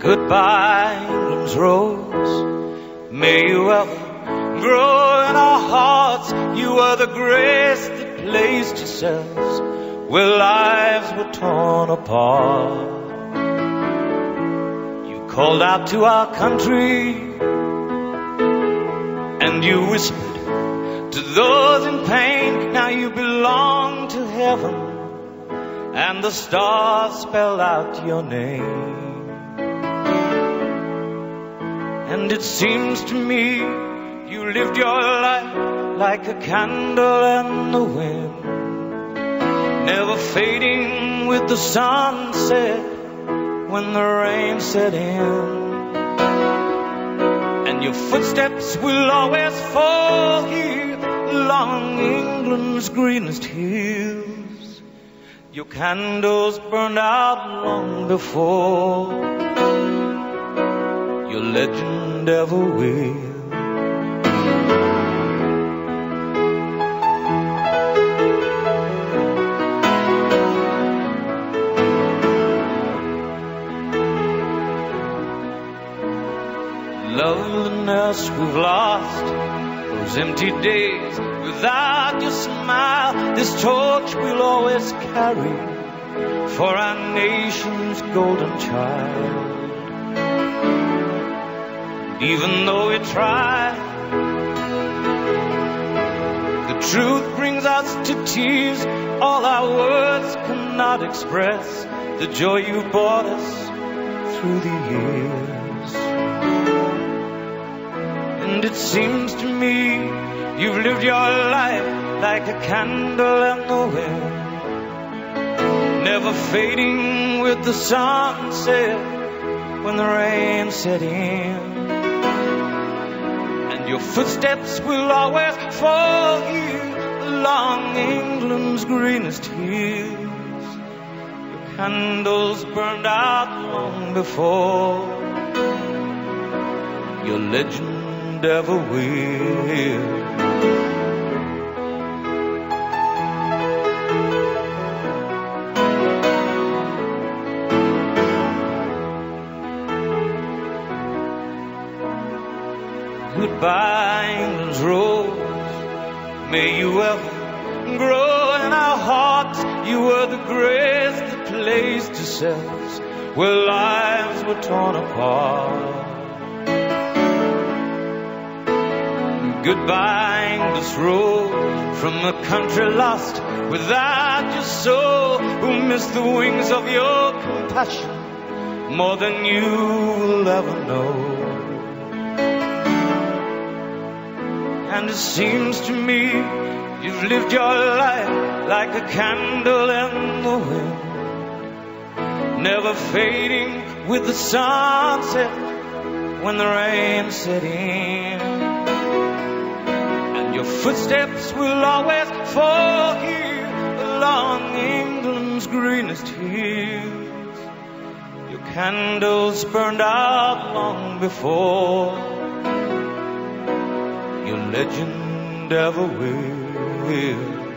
Goodbye, England's rose. May you ever grow in our hearts. You are the grace that placed yourselves where lives were torn apart. You called out to our country and you whispered to those in pain. Now you belong to heaven and the stars spell out your name. And it seems to me you lived your life like a candle in the wind, never fading with the sunset when the rain set in. And your footsteps will always fall here along England's greenest hills. Your candles burned out long before your legend ever will. Loveliness we've lost, those empty days without your smile. This torch we'll always carry for our nation's golden child. Even though we try, the truth brings us to tears. All our words cannot express the joy you brought us through the years. And it seems to me you've lived your life like a candle in the wind, never fading with the sunset when the rain set in. Your footsteps will always fall here along England's greenest hills. Your candles burned out long before your legend ever will. Goodbye, England's rose. May you ever grow in our hearts. You were the grace that placed yourselves where lives were torn apart. Goodbye, English road from a country lost without your soul, who missed the wings of your compassion more than you will ever know. And it seems to me you've lived your life like a candle in the wind, never fading with the sunset when the rain set in. And your footsteps will always fall here along England's greenest hills. Your candles burned out long before your legend ever will.